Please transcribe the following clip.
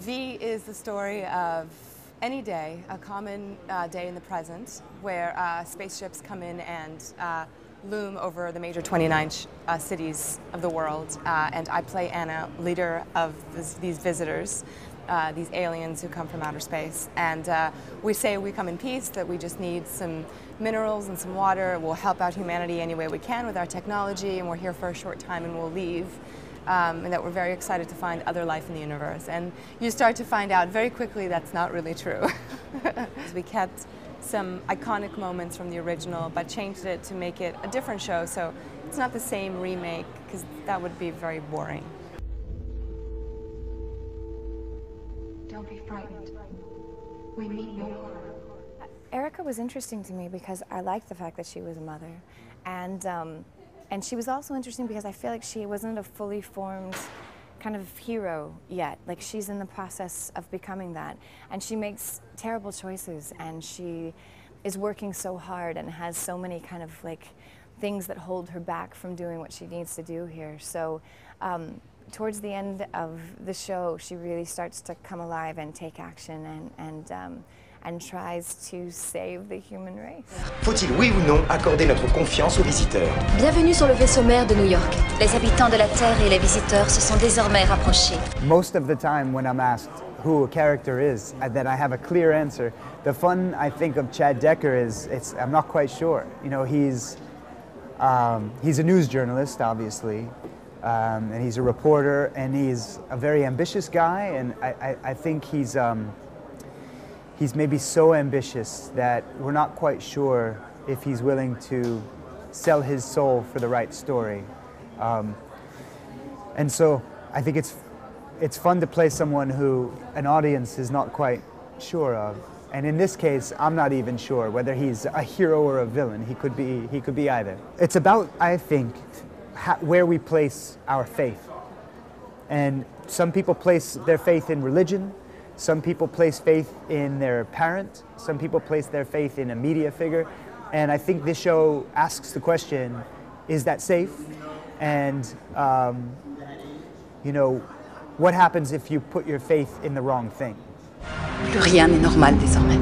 V is the story of any day, a common uh, day in the present, where uh, spaceships come in and uh, loom over the major 29 uh, cities of the world, uh, and I play Anna, leader of this, these visitors uh, these aliens who come from outer space. And we say we come in peace, that we just need some minerals and some water. We'll help out humanity any way we can with our technology, and we're here for a short time and we'll leave um, and that we're very excited to find other life in the universe. And you start to find out very quickly that's not really true. we kept some iconic moments from the original, but changed it to make it a different show. So it's not the same remake, because that would be very boring. Don't be frightened. We mean no harm. Erica was interesting to me because I liked the fact that she was a mother. And um, and she was also interesting because I feel like she wasn't a fully formed kind of hero yet. Like she's in the process of becoming that. And she makes terrible choices and she is working so hard and has so many kind of like things that hold her back from doing what she needs to do here. So um, towards the end of the show, she really starts to come alive and take action and, and um, and tries to save the human race. Faut-il, oui ou non, accorder notre confiance aux visiteurs Bienvenue sur le vaisseau mère de New York. Les habitants de la Terre et les visiteurs se sont désormais rapprochés. Most of the time when I'm asked who a character is, then I have a clear answer. The fun, I think, of Chad Decker is it's, I'm not quite sure. You know, he's, um, he's a news journalist, obviously, um, and he's a reporter, and he's a very ambitious guy, and I, I, I think he's, um, he's maybe so ambitious that we're not quite sure if he's willing to sell his soul for the right story. Um, and so I think it's, it's fun to play someone who an audience is not quite sure of. And in this case, I'm not even sure whether he's a hero or a villain. He could be, he could be either. It's about, I think, where we place our faith. And some people place their faith in religion, some people place faith in their parent, some people place their faith in a media figure. And I think this show asks the question is that safe? And, um, you know, what happens if you put your faith in the wrong thing? Plus rien n'est normal désormais.